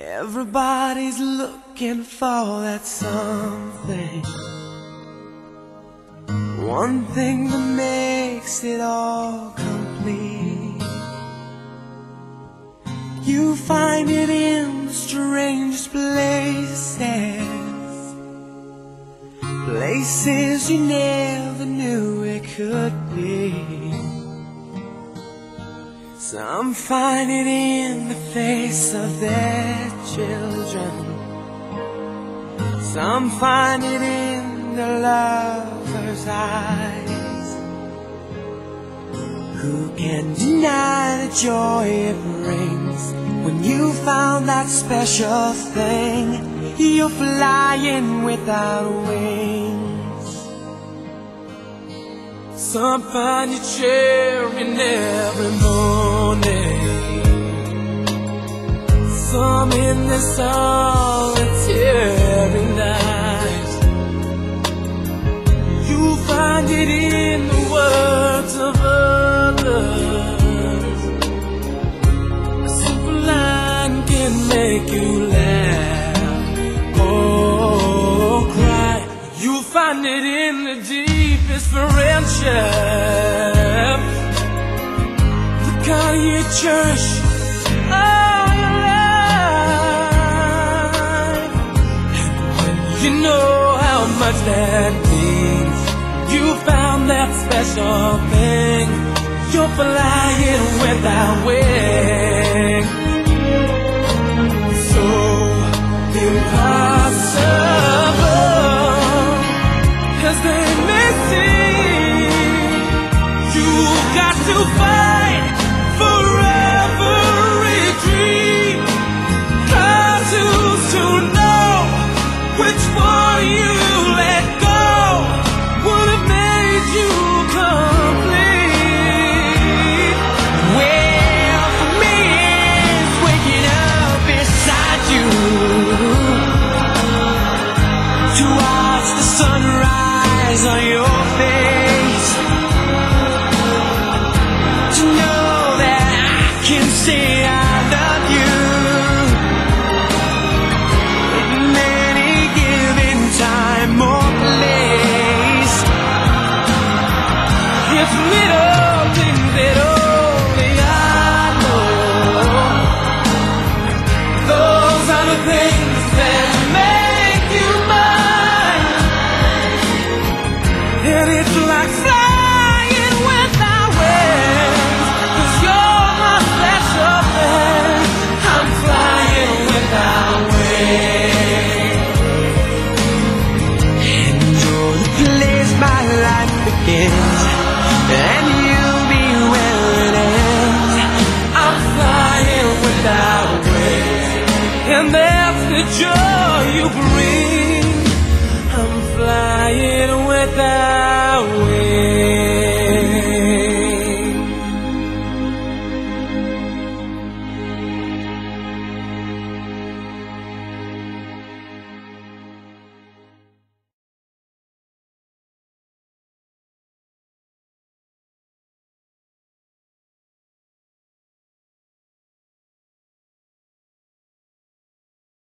Everybody's looking for that something. One thing that makes it all complete. You find it in the strangest places. Places you never knew it could be. Some find it in the face of their children. Some find it in the lover's eyes. Who can deny the joy it brings when you found that special thing? You're flying without wings. Some find you cheering every morning. Some in the solitary night. You find it in the words of others. A simple line can make you laugh or cry. You find it in the deepest friendship. God you cherish all oh, your life. You know how much that means, you found that special thing. You're flying without wings. So impossible as they may seem. You've got to fight on your